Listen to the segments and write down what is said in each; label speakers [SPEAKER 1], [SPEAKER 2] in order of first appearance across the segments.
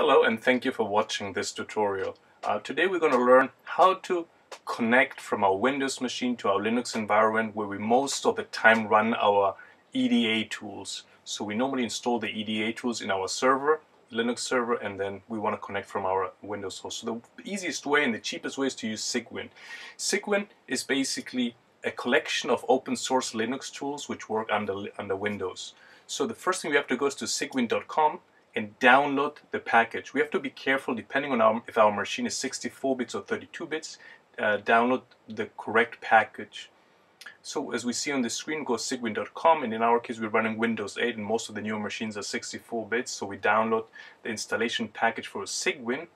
[SPEAKER 1] Hello and thank you for watching this tutorial. Uh, today we're going to learn how to connect from our Windows machine to our Linux environment where we most of the time run our EDA tools. So we normally install the EDA tools in our server, Linux server, and then we want to connect from our Windows host. So the easiest way and the cheapest way is to use Cygwin. Cygwin is basically a collection of open source Linux tools which work under, under Windows. So the first thing we have to go is to cygwin.com and download the package. We have to be careful depending on our, if our machine is 64 bits or 32 bits, uh, download the correct package. So as we see on the screen, go cygwin.com and in our case we're running Windows 8 and most of the newer machines are 64 bits so we download the installation package for Cygwin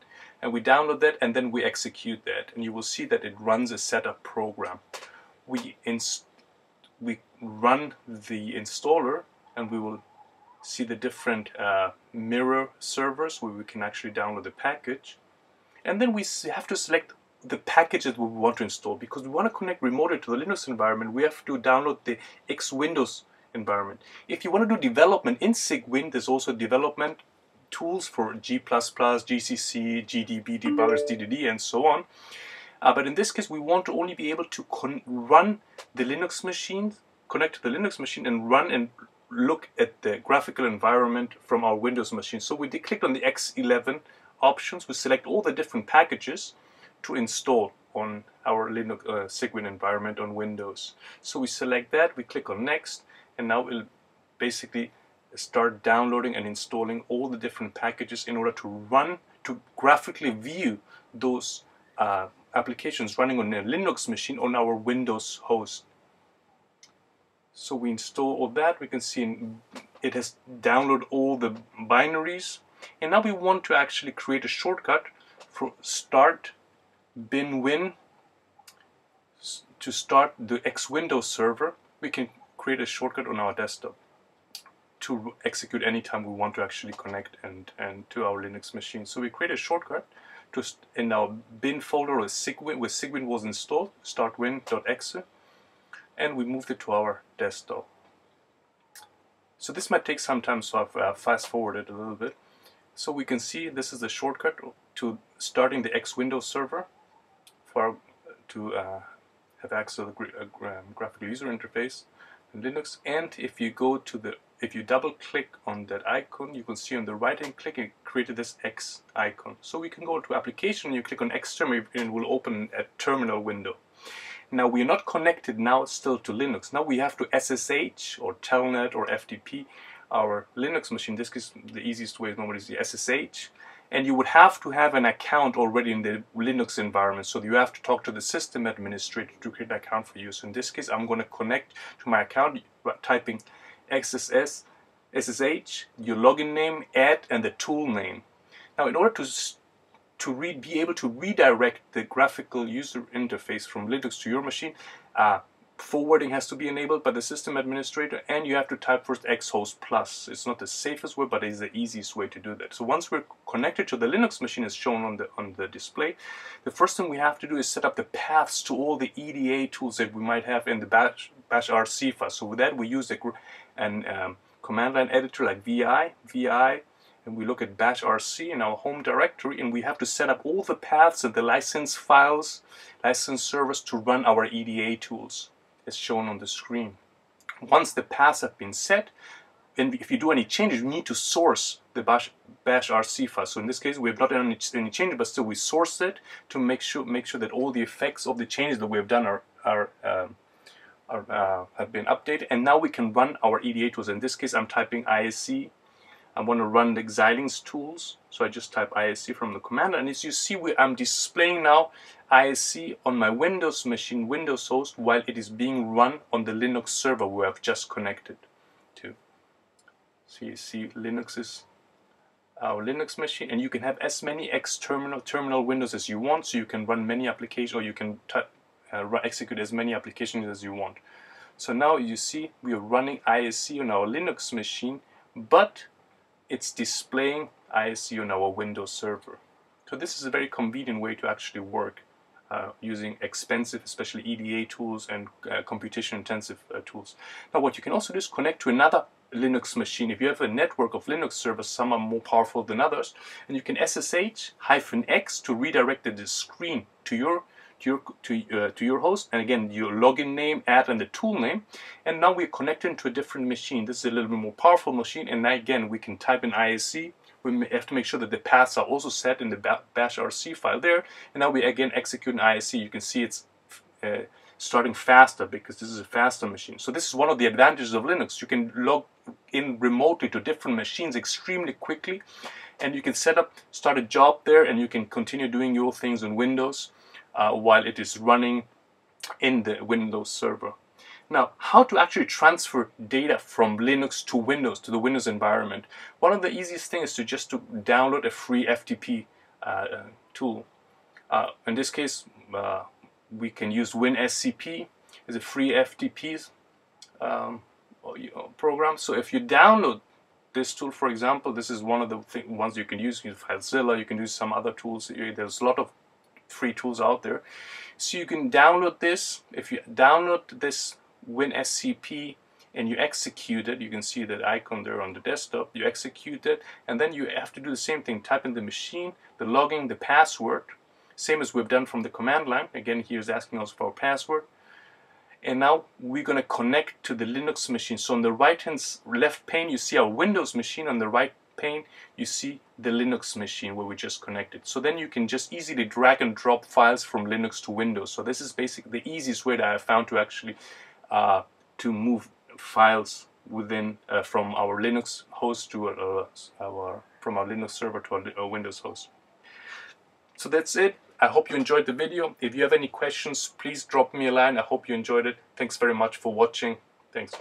[SPEAKER 1] and we download that and then we execute that and you will see that it runs a setup program. We, we run the installer and we will see the different uh, mirror servers where we can actually download the package. And then we have to select the package that we want to install because we want to connect remotely to the Linux environment. We have to download the X Windows environment. If you want to do development in Cygwin, there's also development tools for G++, GCC, GDB, debuggers, DDD, and so on. Uh, but in this case, we want to only be able to run the Linux machine, connect to the Linux machine, and run and look at the graphical environment from our Windows machine. So we click on the X11 options, we select all the different packages to install on our Linux uh, Cygwin environment on Windows. So we select that, we click on next, and now we'll basically start downloading and installing all the different packages in order to run, to graphically view those uh, applications running on a Linux machine on our Windows host. So we install all that. We can see it has downloaded all the binaries. And now we want to actually create a shortcut for start bin win to start the X Windows server. We can create a shortcut on our desktop to execute anytime we want to actually connect and, and to our Linux machine. So we create a shortcut to in our bin folder with Cygwin, where Cygwin was installed, startxwin.exe and we moved it to our desktop. So this might take some time, so I've uh, fast forwarded a little bit. So we can see this is the shortcut to starting the X Windows server for to uh, have access to the gra uh, um, graphical user interface in Linux. And if you go to the if you double click on that icon, you can see on the right hand click it created this X icon. So we can go to application, you click on X terminal and it will open a terminal window. Now we are not connected now still to Linux. Now we have to SSH or Telnet or FTP our Linux machine. This is the easiest way normally is the SSH. And you would have to have an account already in the Linux environment. So you have to talk to the system administrator to create an account for you. So in this case, I'm going to connect to my account by typing XSS, SSH, your login name, add, and the tool name. Now in order to to read, be able to redirect the graphical user interface from Linux to your machine, uh, forwarding has to be enabled by the system administrator and you have to type first xhost plus. It's not the safest way, but it is the easiest way to do that. So once we're connected to the Linux machine as shown on the, on the display, the first thing we have to do is set up the paths to all the EDA tools that we might have in the bash, bash RC file. So with that we use a, an um, command line editor like vi, vi, and we look at bash rc in our home directory and we have to set up all the paths and the license files, license servers to run our EDA tools as shown on the screen. Once the paths have been set, and if you do any changes, you need to source the bash, bash rc file. So in this case, we have not done any, any changes, but still we source it to make sure make sure that all the effects of the changes that we have done are are, um, are uh, have been updated. And now we can run our EDA tools. In this case, I'm typing ISE I want to run the Xilinx tools. So I just type ISE from the command. And as you see, I'm displaying now ISE on my Windows machine, Windows host, while it is being run on the Linux server where I've just connected to. So you see Linux is our Linux machine and you can have as many external terminal terminal windows as you want so you can run many applications or you can uh, execute as many applications as you want. So now you see we are running ISE on our Linux machine but it's displaying ISE on our Windows server. So this is a very convenient way to actually work uh, using expensive, especially EDA tools and uh, computation intensive uh, tools. Now what you can also do is connect to another Linux machine. If you have a network of Linux servers, some are more powerful than others, and you can SSH hyphen X to redirect the screen to your to your to, uh, to your host, and again your login name, add, and the tool name. And now we're connecting to a different machine. This is a little bit more powerful machine, and now again we can type in ISE. We have to make sure that the paths are also set in the bash RC file there. And now we again execute an ISE. You can see it's uh, starting faster because this is a faster machine. So this is one of the advantages of Linux. You can log in remotely to different machines extremely quickly and you can set up, start a job there and you can continue doing your things on Windows uh, while it is running in the Windows server. Now, how to actually transfer data from Linux to Windows, to the Windows environment? One of the easiest things is to just to download a free FTP uh, tool. Uh, in this case, uh, we can use WinSCP. It's a free FTP um, program. So if you download this tool, for example, this is one of the ones you can use. You have FileZilla, you can use some other tools. There's a lot of free tools out there. So you can download this. If you download this WinSCP and you execute it, you can see that icon there on the desktop. You execute it, and then you have to do the same thing. Type in the machine, the logging, the password, same as we've done from the command line. Again, here's asking us for our password. And now we're going to connect to the Linux machine. So on the right hand left pane, you see our Windows machine. On the right pane, you see the Linux machine where we just connected. So then you can just easily drag and drop files from Linux to Windows. So this is basically the easiest way that I found to actually uh, to move files within uh, from our Linux host to uh, our from our Linux server to our, our Windows host. So that's it. I hope you enjoyed the video. If you have any questions, please drop me a line. I hope you enjoyed it. Thanks very much for watching. Thanks.